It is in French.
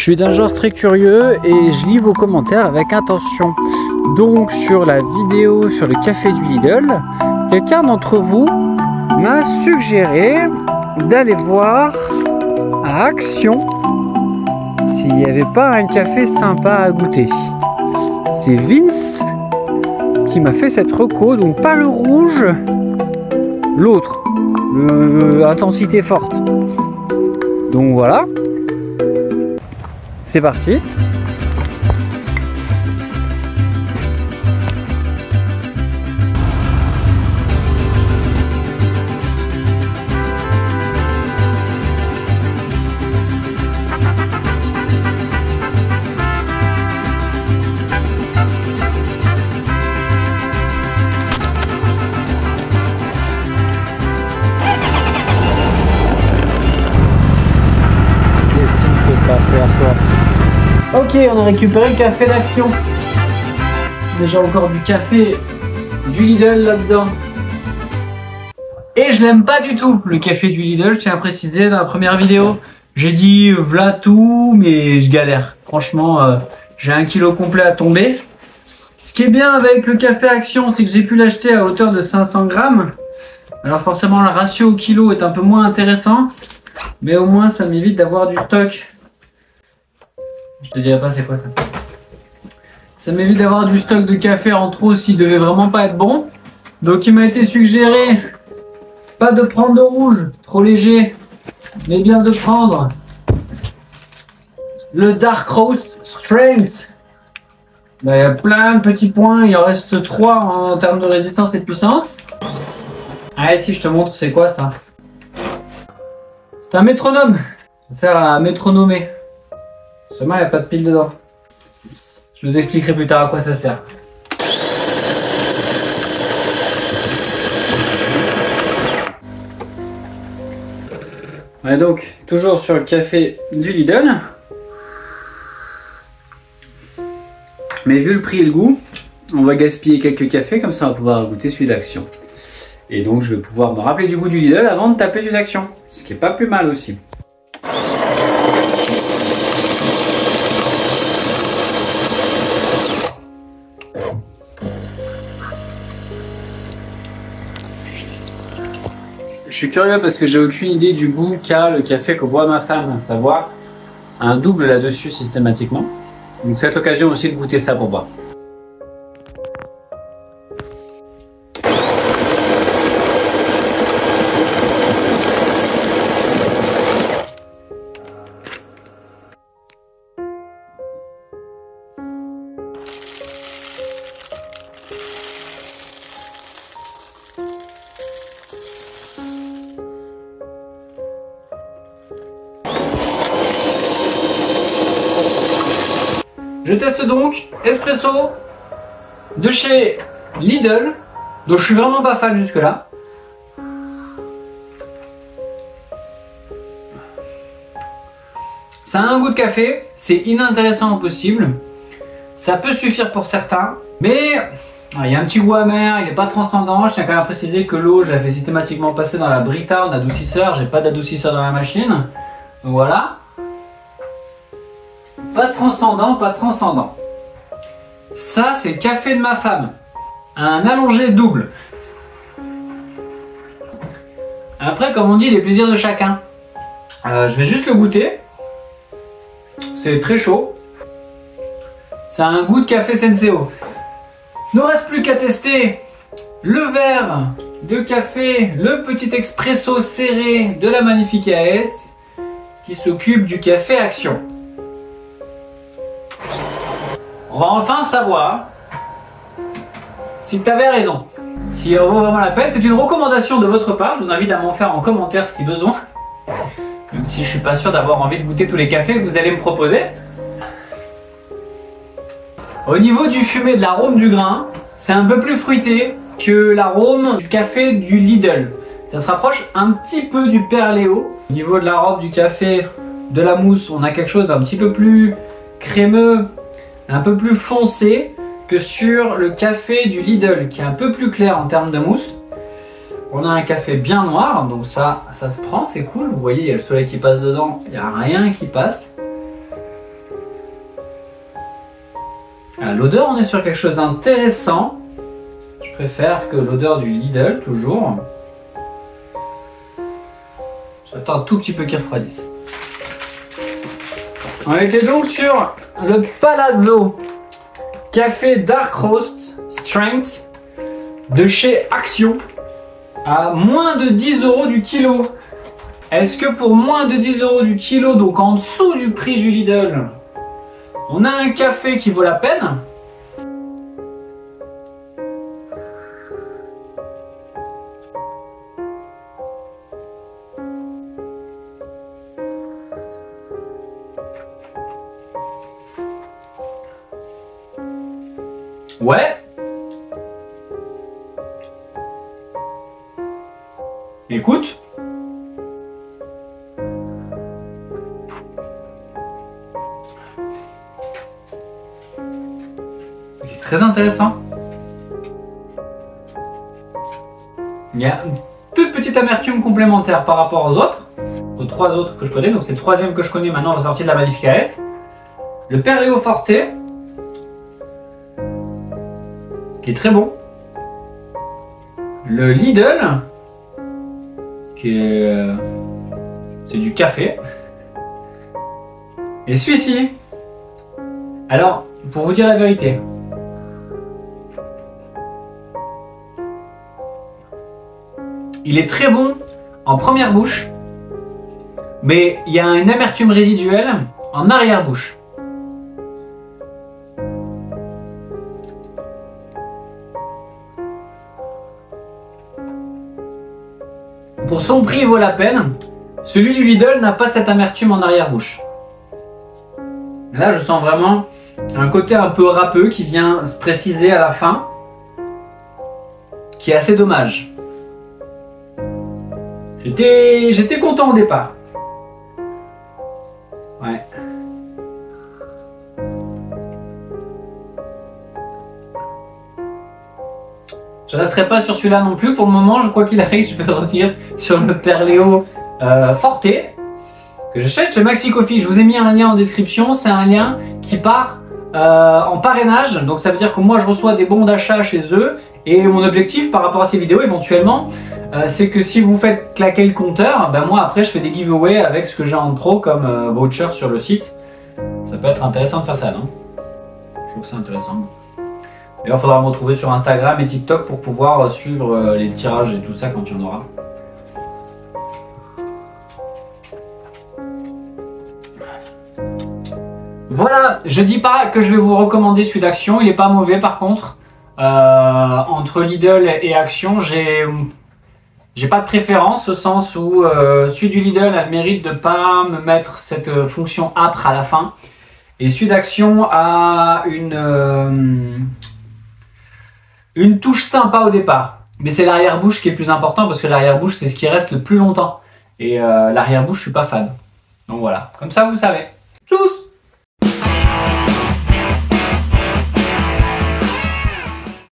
Je suis d'un genre très curieux et je lis vos commentaires avec intention. Donc sur la vidéo sur le café du Lidl, quelqu'un d'entre vous m'a suggéré d'aller voir à Action s'il n'y avait pas un café sympa à goûter. C'est Vince qui m'a fait cette reco, donc pas le rouge, l'autre, l'intensité forte. Donc voilà, c'est parti. Ok, on a récupéré le café d'action. Déjà encore du café du Lidl là-dedans. Et je l'aime pas du tout, le café du Lidl, je tiens à préciser dans la première vidéo. J'ai dit v'là tout, mais je galère. Franchement, euh, j'ai un kilo complet à tomber. Ce qui est bien avec le café Action, c'est que j'ai pu l'acheter à hauteur de 500 grammes. Alors forcément, le ratio au kilo est un peu moins intéressant. Mais au moins, ça m'évite d'avoir du stock je te dirai pas c'est quoi ça. Ça m'évite d'avoir du stock de café en trop s'il devait vraiment pas être bon. Donc il m'a été suggéré pas de prendre de rouge, trop léger, mais bien de prendre le Dark Roast Strength. Ben, il y a plein de petits points, il en reste 3 en termes de résistance et de puissance. Allez, si je te montre, c'est quoi ça C'est un métronome. Ça sert à métronomer. Seulement, il n'y a pas de pile dedans. Je vous expliquerai plus tard à quoi ça sert. On donc toujours sur le café du Lidl. Mais vu le prix et le goût, on va gaspiller quelques cafés, comme ça on va pouvoir goûter celui d'Action. Et donc je vais pouvoir me rappeler du goût du Lidl avant de taper celui d'Action. Ce qui est pas plus mal aussi. Suis curieux parce que j'ai aucune idée du goût qu'a le café que boit ma femme, à savoir un double là-dessus systématiquement. Donc c'est l'occasion aussi de goûter ça pour boire. Je teste donc espresso de chez Lidl, dont je suis vraiment pas fan jusque là. Ça a un goût de café, c'est inintéressant au possible. Ça peut suffire pour certains, mais ah, il y a un petit goût amer, il n'est pas transcendant. Je tiens quand même à préciser que l'eau, je la fais systématiquement passer dans la Brita en adoucisseur. J'ai pas d'adoucisseur dans la machine. voilà. Pas transcendant, pas transcendant. Ça, c'est le café de ma femme. Un allongé double. Après, comme on dit, les plaisirs de chacun. Euh, je vais juste le goûter. C'est très chaud. Ça a un goût de café Senseo. Ne reste plus qu'à tester le verre de café, le petit expresso serré de la magnifique AS qui s'occupe du café Action. On va enfin savoir si tu avais raison. Si ça vaut vraiment la peine, c'est une recommandation de votre part. Je vous invite à m'en faire en commentaire si besoin. Même si je suis pas sûr d'avoir envie de goûter tous les cafés que vous allez me proposer. Au niveau du fumé de l'arôme du grain, c'est un peu plus fruité que l'arôme du café du Lidl. Ça se rapproche un petit peu du Perléo. Au niveau de l'arôme du café, de la mousse, on a quelque chose d'un petit peu plus crémeux, un peu plus foncé que sur le café du Lidl qui est un peu plus clair en termes de mousse. On a un café bien noir, donc ça, ça se prend, c'est cool. Vous voyez, il y a le soleil qui passe dedans, il n'y a rien qui passe. L'odeur, on est sur quelque chose d'intéressant. Je préfère que l'odeur du Lidl, toujours. J'attends un tout petit peu qu'il refroidisse. On était donc sur le Palazzo Café Dark Roast Strength de chez Action à moins de 10 euros du kilo. Est-ce que pour moins de 10 euros du kilo, donc en dessous du prix du Lidl, on a un café qui vaut la peine? Ouais. Écoute. C'est très intéressant. Il y a une toute petite amertume complémentaire par rapport aux autres, aux trois autres que je connais. Donc c'est le troisième que je connais maintenant à la sortie de la Magnifique S. Le Perleo Forte, qui est très bon. Le Lidl, qui est. euh, C'est du café. Et celui-ci. Alors, pour vous dire la vérité. Il est très bon en première bouche, mais il y a une amertume résiduelle en arrière-bouche. Son prix, vaut la peine. Celui du Lidl n'a pas cette amertume en arrière-bouche. Là, je sens vraiment un côté un peu râpeux qui vient se préciser à la fin, qui est assez dommage. J'étais content au départ. Ouais. Je resterai pas sur celui-là non plus. Pour le moment, je crois qu'il arrive, je vais revenir sur le Perléo euh, Forte que j'achète chez Maxi Coffee. Je vous ai mis un lien en description. C'est un lien qui part euh, en parrainage. Donc ça veut dire que moi, je reçois des bons d'achat chez eux. Et mon objectif par rapport à ces vidéos, éventuellement, euh, c'est que si vous faites claquer le compteur, ben moi après, je fais des giveaways avec ce que j'ai en trop comme euh, voucher sur le site. Ça peut être intéressant de faire ça, non? Je trouve c'est intéressant. D'ailleurs, il faudra me retrouver sur Instagram et TikTok pour pouvoir euh, suivre euh, les tirages et tout ça quand il y en aura. Voilà, je dis pas que je vais vous recommander celui d'Action, il est pas mauvais par contre. Euh, entre Lidl et Action, j'ai j'ai pas de préférence au sens où euh, celui du Lidl a le mérite de pas me mettre cette fonction âpre à la fin. Et celui d'Action a une, une touche sympa au départ. Mais c'est l'arrière-bouche qui est plus important parce que l'arrière-bouche c'est ce qui reste le plus longtemps. Et euh, l'arrière-bouche je suis pas fan. Donc voilà, comme ça vous savez. Tchuss